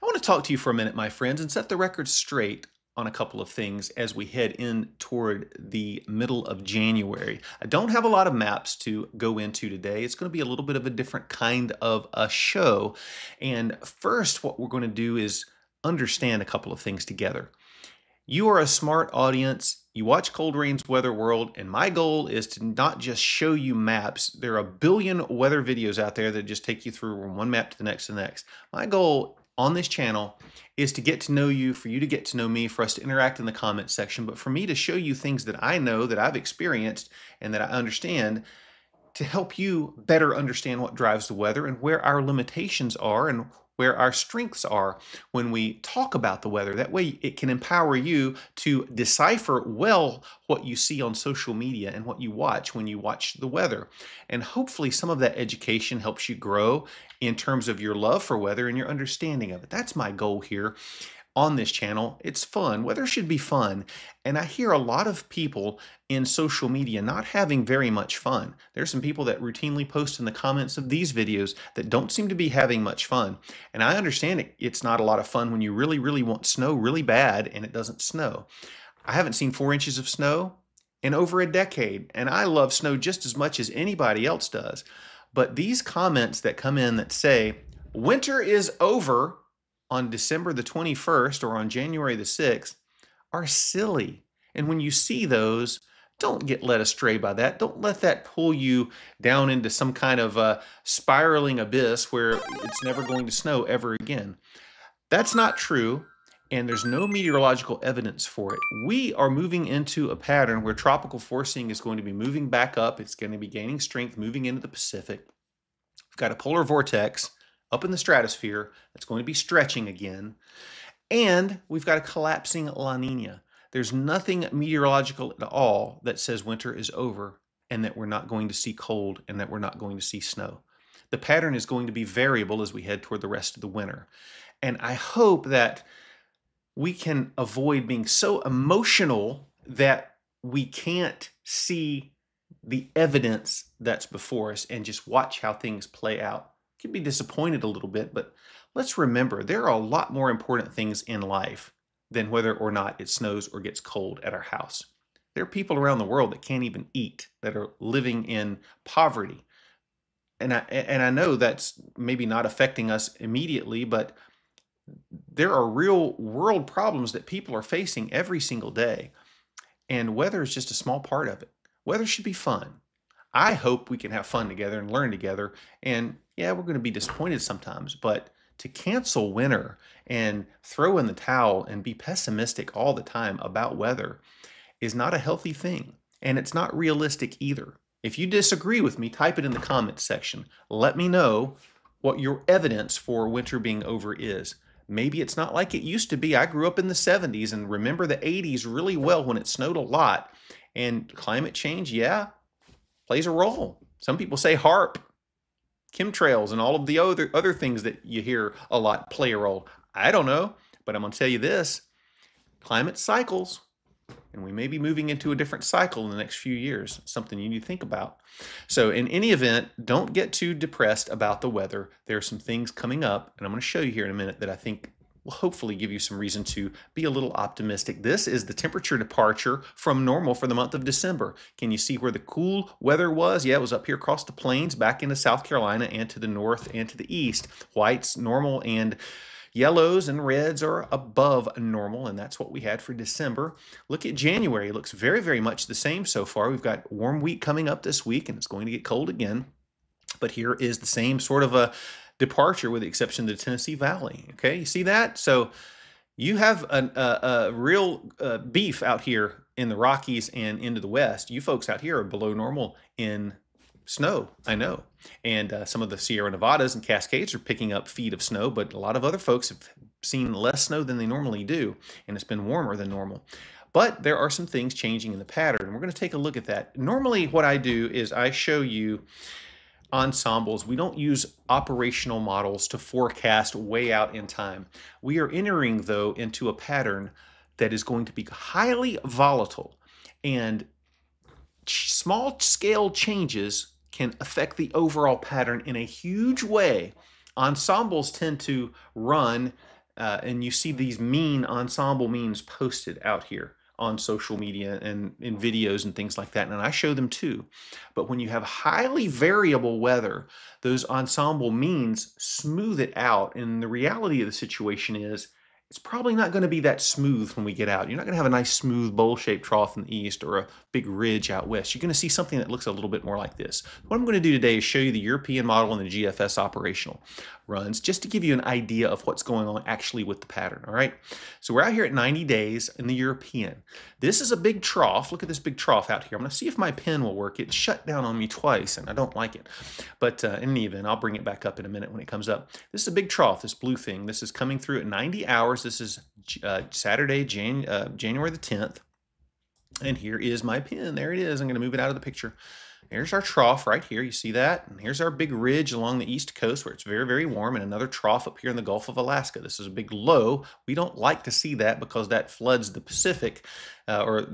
I want to talk to you for a minute, my friends, and set the record straight on a couple of things as we head in toward the middle of January. I don't have a lot of maps to go into today. It's going to be a little bit of a different kind of a show. And first, what we're going to do is understand a couple of things together. You are a smart audience. You watch Cold Rain's Weather World, and my goal is to not just show you maps. There are a billion weather videos out there that just take you through from one map to the next to the next. My goal on this channel is to get to know you, for you to get to know me, for us to interact in the comments section, but for me to show you things that I know, that I've experienced, and that I understand to help you better understand what drives the weather and where our limitations are and where our strengths are when we talk about the weather. That way, it can empower you to decipher well what you see on social media and what you watch when you watch the weather. And hopefully, some of that education helps you grow in terms of your love for weather and your understanding of it. That's my goal here on this channel. It's fun. Weather should be fun. And I hear a lot of people in social media not having very much fun. There's some people that routinely post in the comments of these videos that don't seem to be having much fun. And I understand it, it's not a lot of fun when you really, really want snow really bad and it doesn't snow. I haven't seen four inches of snow in over a decade, and I love snow just as much as anybody else does. But these comments that come in that say, winter is over, on December the 21st or on January the 6th are silly. And when you see those, don't get led astray by that. Don't let that pull you down into some kind of a spiraling abyss where it's never going to snow ever again. That's not true, and there's no meteorological evidence for it. We are moving into a pattern where tropical forcing is going to be moving back up. It's going to be gaining strength, moving into the Pacific. We've got a polar vortex up in the stratosphere that's going to be stretching again. And we've got a collapsing La Nina. There's nothing meteorological at all that says winter is over and that we're not going to see cold and that we're not going to see snow. The pattern is going to be variable as we head toward the rest of the winter. And I hope that we can avoid being so emotional that we can't see the evidence that's before us and just watch how things play out can be disappointed a little bit, but let's remember there are a lot more important things in life than whether or not it snows or gets cold at our house. There are people around the world that can't even eat, that are living in poverty. And I, and I know that's maybe not affecting us immediately, but there are real world problems that people are facing every single day. And weather is just a small part of it. Weather should be fun. I hope we can have fun together and learn together. And yeah, we're going to be disappointed sometimes, but to cancel winter and throw in the towel and be pessimistic all the time about weather is not a healthy thing. And it's not realistic either. If you disagree with me, type it in the comments section. Let me know what your evidence for winter being over is. Maybe it's not like it used to be. I grew up in the 70s and remember the 80s really well when it snowed a lot. And climate change, yeah, plays a role. Some people say HAARP, chemtrails, and all of the other other things that you hear a lot play a role. I don't know, but I'm going to tell you this: climate cycles, and we may be moving into a different cycle in the next few years. Something you need to think about. So, in any event, don't get too depressed about the weather. There are some things coming up, and I'm going to show you here in a minute that I think will hopefully give you some reason to be a little optimistic. This is the temperature departure from normal for the month of December. Can you see where the cool weather was? Yeah, it was up here across the plains, back into South Carolina and to the north and to the east. Whites, normal, and Yellows and reds are above normal, and that's what we had for December. Look at January. It looks very, very much the same so far. We've got warm week coming up this week, and it's going to get cold again. But here is the same sort of a departure with the exception of the Tennessee Valley. Okay, you see that? So you have a, a, a real uh, beef out here in the Rockies and into the West. You folks out here are below normal in snow, I know. And uh, some of the Sierra Nevadas and Cascades are picking up feet of snow, but a lot of other folks have seen less snow than they normally do, and it's been warmer than normal. But there are some things changing in the pattern, and we're going to take a look at that. Normally, what I do is I show you ensembles, we don't use operational models to forecast way out in time. We are entering, though, into a pattern that is going to be highly volatile and small scale changes can affect the overall pattern in a huge way. Ensembles tend to run uh, and you see these mean ensemble means posted out here on social media and in videos and things like that. And I show them too. But when you have highly variable weather, those ensemble means smooth it out. And the reality of the situation is it's probably not going to be that smooth when we get out. You're not going to have a nice smooth bowl-shaped trough in the east or a big ridge out west. You're going to see something that looks a little bit more like this. What I'm going to do today is show you the European model and the GFS operational runs just to give you an idea of what's going on actually with the pattern, all right? So we're out here at 90 days in the European. This is a big trough. Look at this big trough out here. I'm going to see if my pen will work. It shut down on me twice, and I don't like it. But uh, in any event, I'll bring it back up in a minute when it comes up. This is a big trough, this blue thing. This is coming through at 90 hours. This is uh, Saturday, Jan uh, January the 10th. And here is my pen. There it is. I'm going to move it out of the picture. Here's our trough right here. You see that? And here's our big ridge along the east coast where it's very, very warm, and another trough up here in the Gulf of Alaska. This is a big low. We don't like to see that because that floods the Pacific uh, or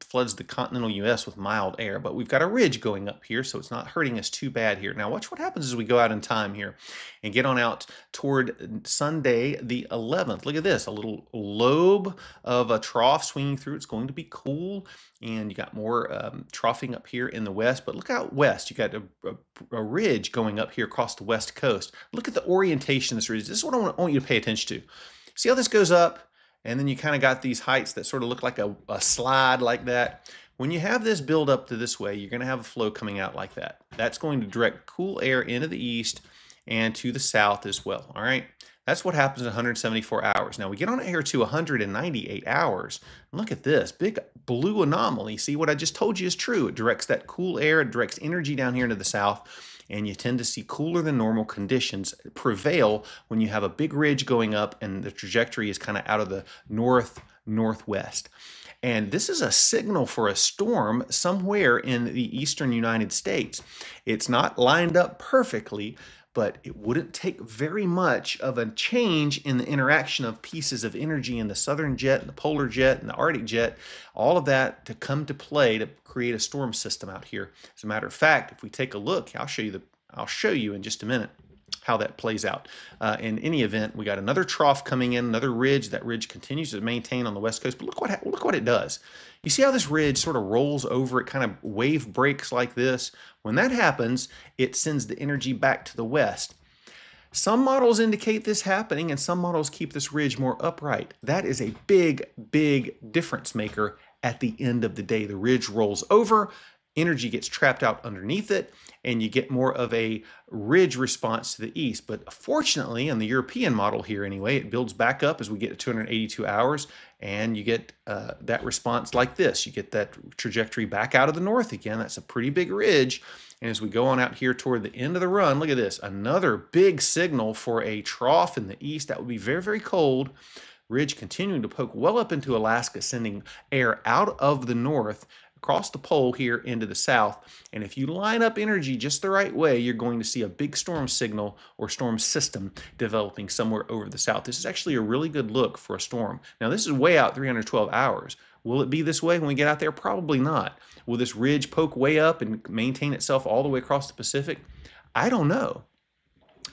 floods the continental U.S. with mild air. But we've got a ridge going up here, so it's not hurting us too bad here. Now, watch what happens as we go out in time here and get on out toward Sunday the 11th. Look at this, a little lobe of a trough swinging through. It's going to be cool, and you got more um, troughing up here in the west. But look out west. You got a, a, a, ridge going up here across the west coast. Look at the orientation of this ridge. This is what I want, I want you to pay attention to. See how this goes up? And then you kind of got these heights that sort of look like a, a slide like that. When you have this build up to this way, you're going to have a flow coming out like that. That's going to direct cool air into the east and to the south as well. All right. That's what happens in 174 hours. Now we get on here to 198 hours. Look at this big blue anomaly. See what I just told you is true. It directs that cool air, it directs energy down here into the south and you tend to see cooler than normal conditions prevail when you have a big ridge going up and the trajectory is kind of out of the north northwest. And this is a signal for a storm somewhere in the eastern United States. It's not lined up perfectly, but it wouldn't take very much of a change in the interaction of pieces of energy in the southern jet and the polar jet and the arctic jet, all of that to come to play to create a storm system out here. As a matter of fact, if we take a look, I'll show you the I'll show you in just a minute how that plays out. Uh, in any event, we got another trough coming in, another ridge. That ridge continues to maintain on the west coast, but look what look what it does. You see how this ridge sort of rolls over, it kind of wave breaks like this? When that happens, it sends the energy back to the west. Some models indicate this happening and some models keep this ridge more upright. That is a big, big difference maker at the end of the day. The ridge rolls over, energy gets trapped out underneath it, and you get more of a ridge response to the east. But fortunately, in the European model here anyway, it builds back up as we get to 282 hours, and you get uh, that response like this. You get that trajectory back out of the north again. That's a pretty big ridge. And as we go on out here toward the end of the run, look at this, another big signal for a trough in the east. That would be very, very cold. Ridge continuing to poke well up into Alaska, sending air out of the north across the pole here into the south. And if you line up energy just the right way, you're going to see a big storm signal or storm system developing somewhere over the south. This is actually a really good look for a storm. Now, this is way out 312 hours. Will it be this way when we get out there? Probably not. Will this ridge poke way up and maintain itself all the way across the Pacific? I don't know.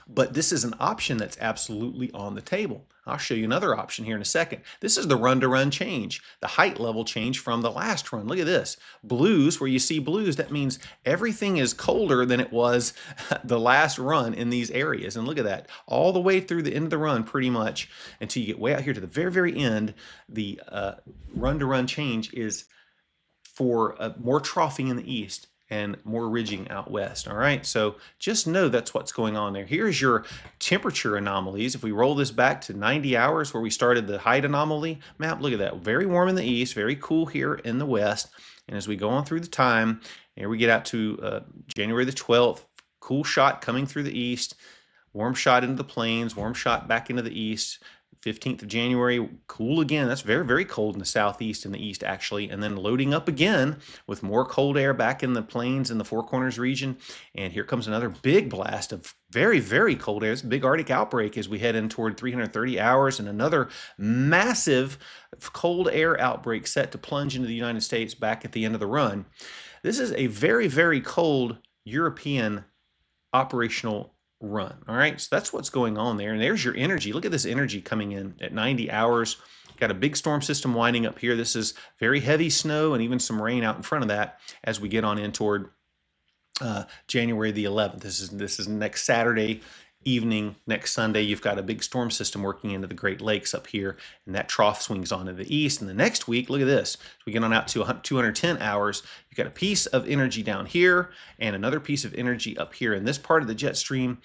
But this is an option that's absolutely on the table. I'll show you another option here in a second. This is the run-to-run -run change, the height level change from the last run. Look at this. Blues, where you see blues, that means everything is colder than it was the last run in these areas. And look at that. All the way through the end of the run, pretty much, until you get way out here to the very, very end, the uh, run-to-run -run change is for uh, more troughing in the east and more ridging out west. All right, so just know that's what's going on there. Here's your temperature anomalies. If we roll this back to 90 hours where we started the height anomaly map, look at that. Very warm in the east, very cool here in the west. And as we go on through the time, here we get out to uh, January the 12th, cool shot coming through the east, warm shot into the plains, warm shot back into the east, 15th of January, cool again. That's very, very cold in the southeast and the east, actually. And then loading up again with more cold air back in the plains and the Four Corners region. And here comes another big blast of very, very cold air. It's a big Arctic outbreak as we head in toward 330 hours and another massive cold air outbreak set to plunge into the United States back at the end of the run. This is a very, very cold European operational run. All right, so that's what's going on there. And there's your energy. Look at this energy coming in at 90 hours. Got a big storm system winding up here. This is very heavy snow and even some rain out in front of that as we get on in toward uh, January the 11th. This is this is next Saturday evening next Sunday, you've got a big storm system working into the Great Lakes up here, and that trough swings on to the east. And the next week, look at this. We get on out to 210 hours. You've got a piece of energy down here and another piece of energy up here in this part of the jet stream.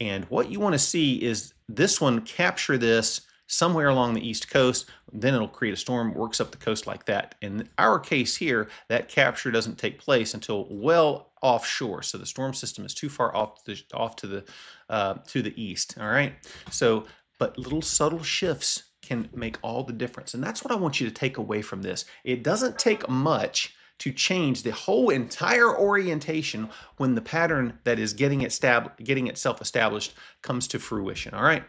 And what you want to see is this one capture this somewhere along the east coast, then it'll create a storm, works up the coast like that. In our case here, that capture doesn't take place until well offshore. So the storm system is too far off, the, off to the uh, to the east. All right. So, but little subtle shifts can make all the difference, and that's what I want you to take away from this. It doesn't take much to change the whole entire orientation when the pattern that is getting it getting itself established comes to fruition. All right.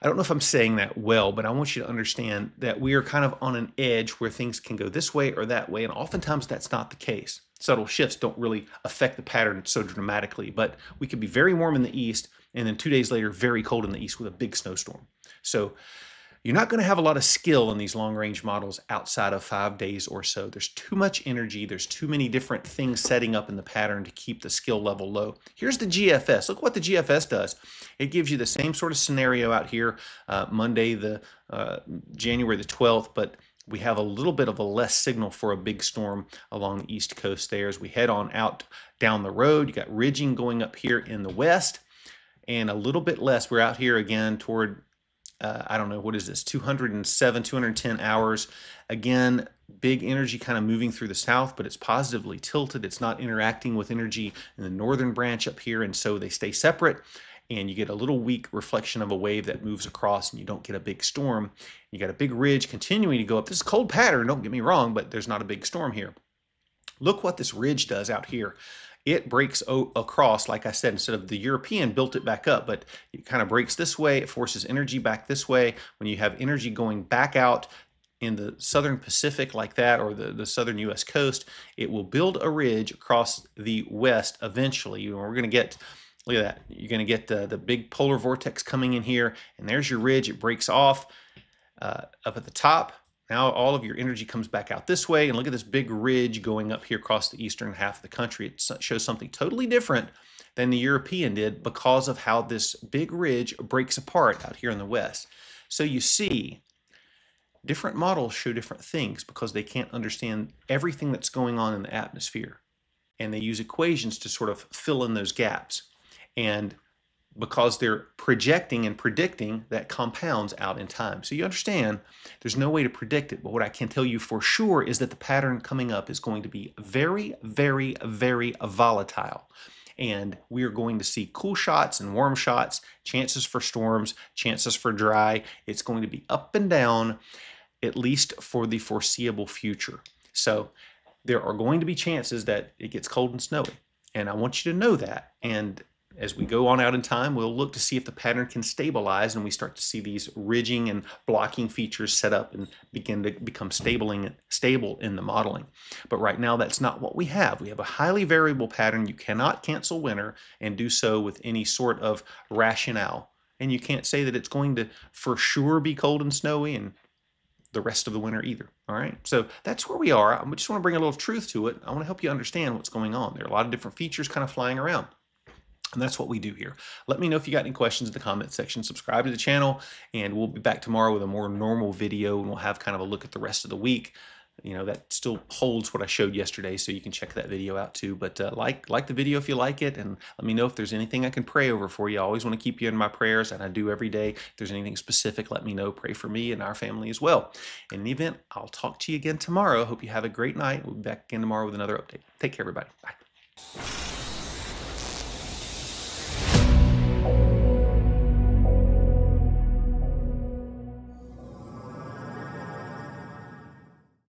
I don't know if I'm saying that well, but I want you to understand that we are kind of on an edge where things can go this way or that way, and oftentimes that's not the case. Subtle shifts don't really affect the pattern so dramatically, but we could be very warm in the east and then two days later, very cold in the east with a big snowstorm. So you're not going to have a lot of skill in these long range models outside of five days or so. There's too much energy. There's too many different things setting up in the pattern to keep the skill level low. Here's the GFS. Look what the GFS does. It gives you the same sort of scenario out here uh, Monday, the uh, January the 12th, but we have a little bit of a less signal for a big storm along the east coast there as we head on out down the road. You got ridging going up here in the west and a little bit less. We're out here again toward uh, I don't know, what is this, 207, 210 hours. Again, big energy kind of moving through the south, but it's positively tilted. It's not interacting with energy in the northern branch up here, and so they stay separate. And you get a little weak reflection of a wave that moves across, and you don't get a big storm. You got a big ridge continuing to go up. This is cold pattern, don't get me wrong, but there's not a big storm here. Look what this ridge does out here it breaks across, like I said, instead of the European built it back up, but it kind of breaks this way. It forces energy back this way. When you have energy going back out in the southern Pacific like that, or the, the southern U.S. coast, it will build a ridge across the west eventually. You know, we're going to get Look at that. You're going to get the, the big polar vortex coming in here, and there's your ridge. It breaks off uh, up at the top. Now all of your energy comes back out this way, and look at this big ridge going up here across the eastern half of the country. It shows something totally different than the European did because of how this big ridge breaks apart out here in the west. So you see, different models show different things because they can't understand everything that's going on in the atmosphere. And they use equations to sort of fill in those gaps. And because they're projecting and predicting that compounds out in time. So you understand there's no way to predict it, but what I can tell you for sure is that the pattern coming up is going to be very, very, very volatile. And we are going to see cool shots and warm shots, chances for storms, chances for dry. It's going to be up and down, at least for the foreseeable future. So there are going to be chances that it gets cold and snowy. And I want you to know that. And as we go on out in time, we'll look to see if the pattern can stabilize and we start to see these ridging and blocking features set up and begin to become stabling, stable in the modeling. But right now, that's not what we have. We have a highly variable pattern. You cannot cancel winter and do so with any sort of rationale. And you can't say that it's going to for sure be cold and snowy and the rest of the winter either. All right. So that's where we are. I just want to bring a little truth to it. I want to help you understand what's going on. There are a lot of different features kind of flying around. And that's what we do here. Let me know if you got any questions in the comment section. Subscribe to the channel, and we'll be back tomorrow with a more normal video, and we'll have kind of a look at the rest of the week. You know, that still holds what I showed yesterday, so you can check that video out too. But uh, like like the video if you like it, and let me know if there's anything I can pray over for you. I always want to keep you in my prayers, and I do every day. If there's anything specific, let me know. Pray for me and our family as well. In the event, I'll talk to you again tomorrow. Hope you have a great night. We'll be back again tomorrow with another update. Take care, everybody. Bye.